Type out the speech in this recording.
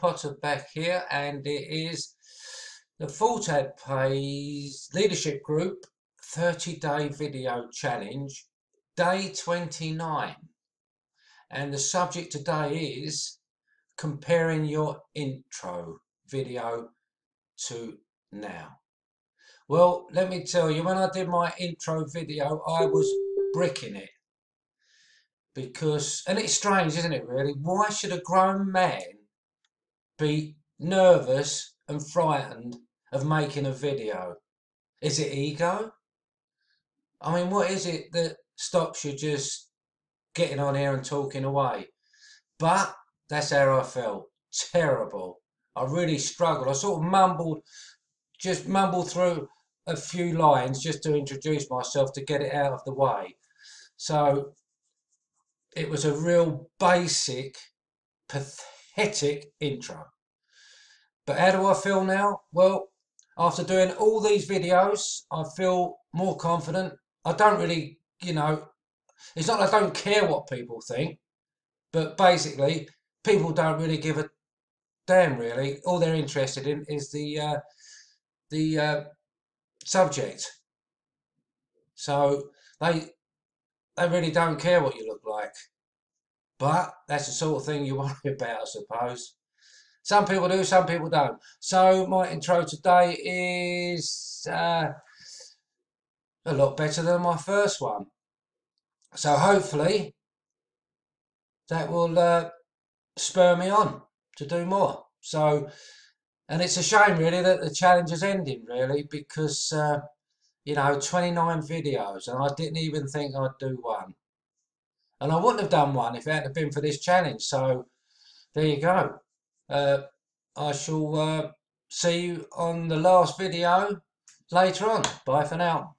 Potter back here, and it is the Full Fort Ad Pays Leadership Group 30 Day Video Challenge, day 29. And the subject today is comparing your intro video to now. Well, let me tell you, when I did my intro video, I was bricking it because, and it's strange, isn't it, really? Why should a grown man be nervous and frightened of making a video? Is it ego? I mean, what is it that stops you just getting on here and talking away? But that's how I felt. Terrible. I really struggled. I sort of mumbled, just mumbled through a few lines just to introduce myself to get it out of the way. So it was a real basic, pathetic intro. But how do I feel now? Well, after doing all these videos, I feel more confident. I don't really, you know, it's not I don't care what people think, but basically, people don't really give a damn. Really, all they're interested in is the uh, the uh, subject. So they they really don't care what you look like. But that's the sort of thing you worry about, I suppose. Some people do, some people don't. So my intro today is uh, a lot better than my first one. So hopefully that will uh, spur me on to do more. So, and it's a shame really that the challenge is ending really because uh, you know, 29 videos, and I didn't even think I'd do one. And I wouldn't have done one if it hadn't been for this challenge. So there you go. Uh, I shall uh, see you on the last video later on. Bye for now.